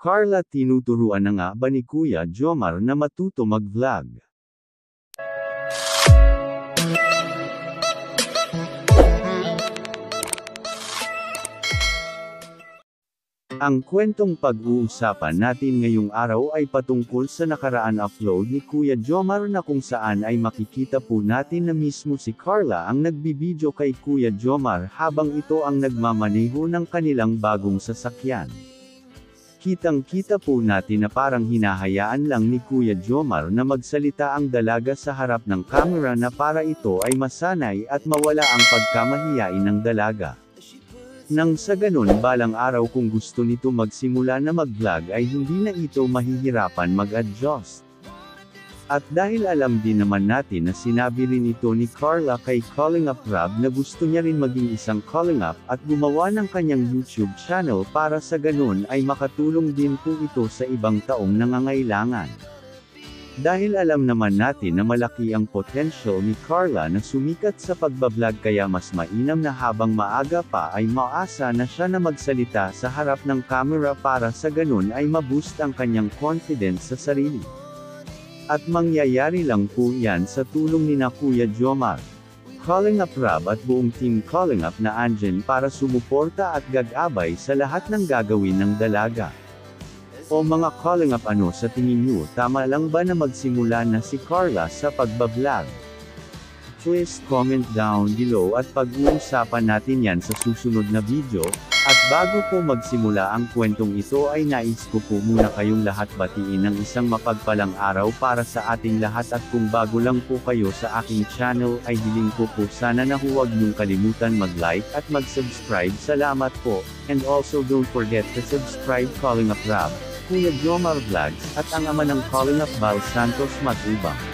Carla tinuturuan na nga ba ni Kuya Jomar na matuto mag-vlog? Ang kwentong pag-uusapan natin ngayong araw ay patungkol sa nakaraan upload ni Kuya Jomar na kung saan ay makikita po natin na mismo si Carla ang nagbibideo kay Kuya Jomar habang ito ang nagmamaneho ng kanilang bagong sasakyan. Kitang-kita po natin na parang hinahayaan lang ni Kuya Jomar na magsalita ang dalaga sa harap ng camera na para ito ay masanay at mawala ang pagkamahiyain ng dalaga. Nang sa ganun balang araw kung gusto nito magsimula na mag-vlog ay hindi na ito mahihirapan mag-adjust. At dahil alam din naman natin na sinabi rin ito ni Carla kay Calling Up Rob na gusto niya rin maging isang Calling Up at gumawa ng kanyang YouTube channel para sa ganun ay makatulong din po ito sa ibang taong nangangailangan. Dahil alam naman natin na malaki ang potential ni Carla na sumikat sa pagbablog kaya mas mainam na habang maaga pa ay maasa na siya na magsalita sa harap ng camera para sa ganun ay maboost ang kanyang confidence sa sarili. At mangyayari lang po yan sa tulong ni na Kuya Jomar. Calling Up Rob at buong team Calling Up na andyan para sumuporta at gagabay sa lahat ng gagawin ng dalaga. O mga calling up ano sa tingin nyo tama lang ba na magsimula na si Carla sa pagbablog? Please comment down below at pag-uusapan natin yan sa susunod na video, at bago po magsimula ang kwentong ito ay nais ko po muna kayong lahat batiin ng isang mapagpalang araw para sa ating lahat at kung bago lang po kayo sa aking channel ay hiling ko po sana na huwag niyong kalimutan mag-like at mag-subscribe salamat po, and also don't forget to subscribe Calling Up Rab, Kuya Jomar Vlogs, at ang ama ng Calling Up Val Santos Matubang.